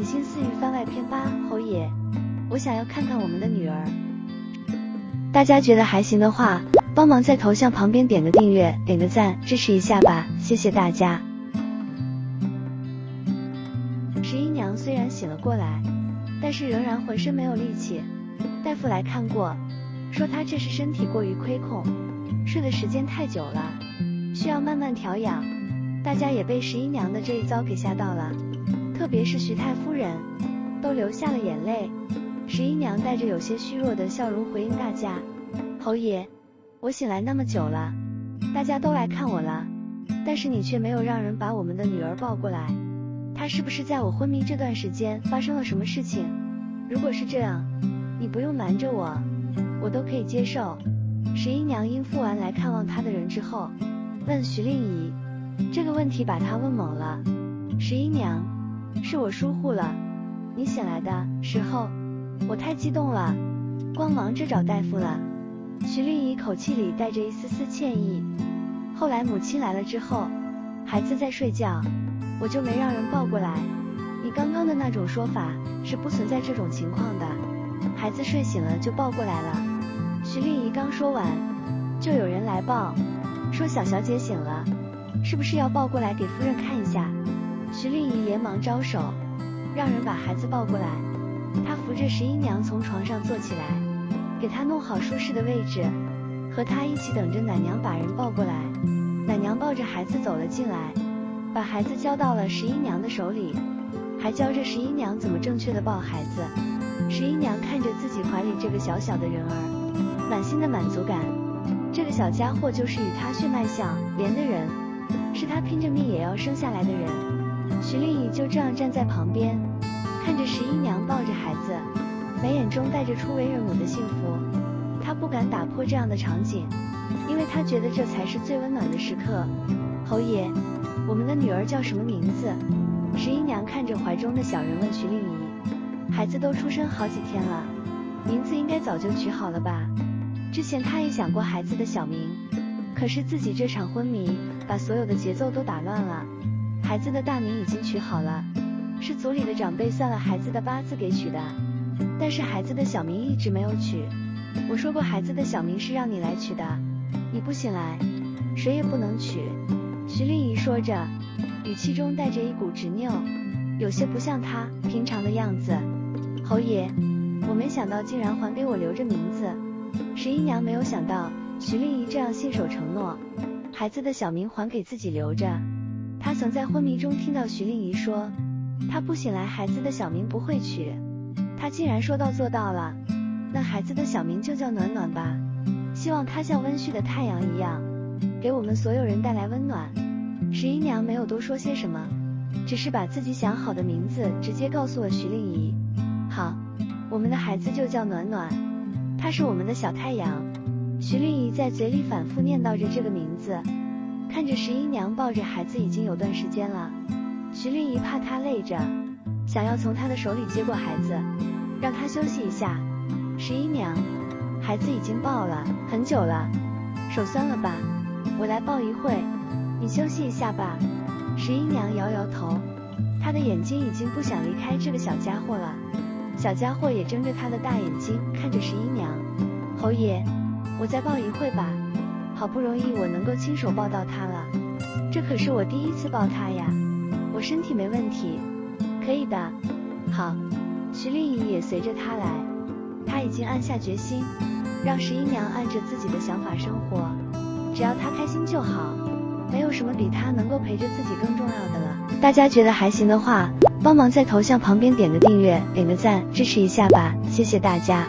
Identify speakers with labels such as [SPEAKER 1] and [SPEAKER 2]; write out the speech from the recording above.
[SPEAKER 1] 锦心似玉番外篇八，侯爷，我想要看看我们的女儿。大家觉得还行的话，帮忙在头像旁边点个订阅，点个赞，支持一下吧，谢谢大家。十一娘虽然醒了过来，但是仍然浑身没有力气。大夫来看过，说她这是身体过于亏空，睡的时间太久了，需要慢慢调养。大家也被十一娘的这一遭给吓到了，特别是徐太夫人，都流下了眼泪。十一娘带着有些虚弱的笑容回应大家：“侯爷，我醒来那么久了，大家都来看我了，但是你却没有让人把我们的女儿抱过来。她是不是在我昏迷这段时间发生了什么事情？如果是这样，你不用瞒着我，我都可以接受。”十一娘应付完来看望她的人之后，问徐令仪：“这个问题把她问懵了。”十一娘：“是我疏忽了，你醒来的时候。”我太激动了，光忙着找大夫了。徐丽仪口气里带着一丝丝歉意。后来母亲来了之后，孩子在睡觉，我就没让人抱过来。你刚刚的那种说法是不存在这种情况的，孩子睡醒了就抱过来了。徐丽仪刚说完，就有人来报，说小小姐醒了，是不是要抱过来给夫人看一下？徐丽仪连忙招手，让人把孩子抱过来。他扶着十一娘从床上坐起来，给她弄好舒适的位置，和她一起等着奶娘把人抱过来。奶娘抱着孩子走了进来，把孩子交到了十一娘的手里，还教着十一娘怎么正确的抱孩子。十一娘看着自己怀里这个小小的人儿，满心的满足感。这个小家伙就是与她血脉相连的人，是她拼着命也要生下来的人。徐丽仪就这样站在旁边。看着十一娘抱着孩子，眉眼中带着初为人母的幸福，她不敢打破这样的场景，因为她觉得这才是最温暖的时刻。侯爷，我们的女儿叫什么名字？十一娘看着怀中的小人问徐令仪。孩子都出生好几天了，名字应该早就取好了吧？之前她也想过孩子的小名，可是自己这场昏迷把所有的节奏都打乱了。孩子的大名已经取好了。是族里的长辈算了孩子的八字给取的，但是孩子的小名一直没有取。我说过孩子的小名是让你来取的，你不醒来，谁也不能取。徐丽仪说着，语气中带着一股执拗，有些不像她平常的样子。侯爷，我没想到竟然还给我留着名字。十一娘没有想到徐丽仪这样信守承诺，孩子的小名还给自己留着。他曾在昏迷中听到徐令仪说。他不醒来，孩子的小名不会取。他竟然说到做到了，那孩子的小名就叫暖暖吧。希望他像温煦的太阳一样，给我们所有人带来温暖。十一娘没有多说些什么，只是把自己想好的名字直接告诉了徐令仪。好，我们的孩子就叫暖暖，他是我们的小太阳。徐令仪在嘴里反复念叨着这个名字，看着十一娘抱着孩子已经有段时间了。徐令仪怕他累着，想要从他的手里接过孩子，让他休息一下。十一娘，孩子已经抱了很久了，手酸了吧？我来抱一会，你休息一下吧。十一娘摇摇头，她的眼睛已经不想离开这个小家伙了。小家伙也睁着他的大眼睛看着十一娘。侯爷，我再抱一会吧。好不容易我能够亲手抱到他了，这可是我第一次抱他呀。我身体没问题，可以的。好，徐丽仪也随着他来。他已经暗下决心，让十一娘按着自己的想法生活，只要她开心就好，没有什么比她能够陪着自己更重要的了。大家觉得还行的话，帮忙在头像旁边点个订阅，点个赞，支持一下吧，谢谢大家。